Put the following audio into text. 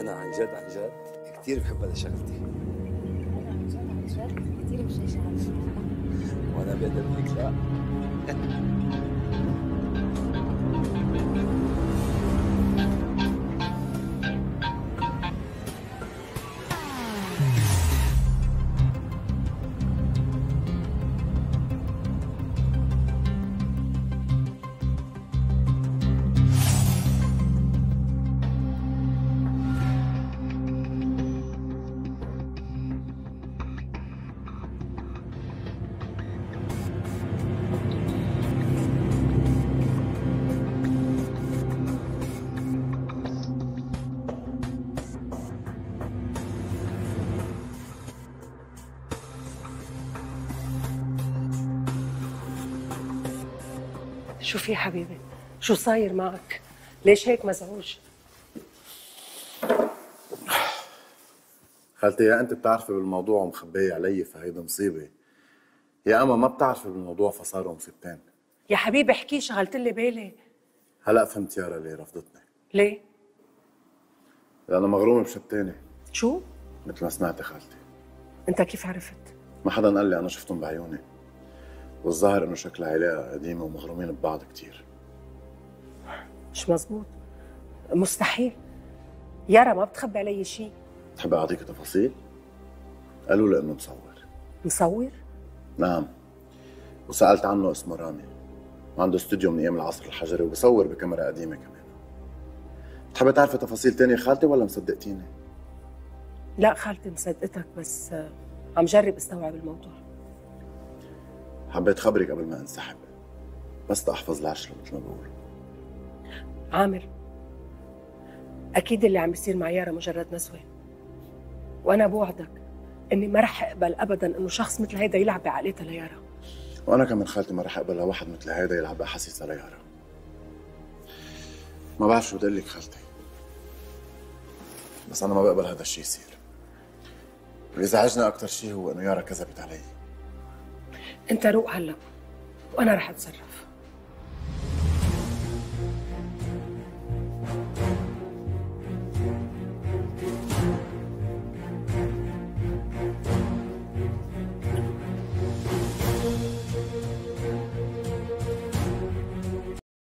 أنا عن جد عن جد كثير بحب هذا شغلتي أنا عن جد عن جد كثير مش وأنا بقدر لك لا شو في حبيبي؟ شو صاير معك؟ ليش هيك مزعوج خالتي يا أنت بتعرفي بالموضوع ومخبية علي فهيدا مصيبة. يا أما ما بتعرفي بالموضوع فصاروا مصيبتين. يا حبيبي احكي شغلت لي بالي. هلا فهمت يارا ليه رفضتني. ليه؟ لأنه مغرومة بشتانه شو؟ مثل ما سمعتي خالتي. أنت كيف عرفت؟ ما حدا قال لي أنا شفتهم بعيوني. والظاهر إنه شكلها علاقة قديمة ومغرومين ببعض كثير مش مزبوط مستحيل. يارا ما بتخبي علي شيء. تحبي أعطيك تفاصيل؟ قالوا لي إنه مصور. مصور؟ نعم. وسألت عنه اسمه رامي. وعنده استوديو من أيام العصر الحجري وبصور بكاميرا قديمة كمان. بتحبي تعرفي تفاصيل تانية خالتي ولا مصدقتيني؟ لا خالتي مصدقتك بس عم جرب استوعب الموضوع. حبيت خبرك قبل ما انسحب. بس تحفظ العشرة مثل ما بقول. عامر أكيد اللي عم بيصير مع يارا مجرد نزوة. وأنا بوعدك إني ما رح أقبل ابدا إنه شخص مثل هيدا يلعب بعقليتها ليارا. وأنا كمان خالتي ما رح اقبل واحد مثل هيدا يلعب بأحاسيسها ليارا. ما بعرف شو بدي أقول لك خالتي. بس أنا ما بقبل هذا الشيء يصير. اللي زعجني أكثر شيء هو إنه يارا كذبت علي. انت روق هلا وأنا رح اتصرف.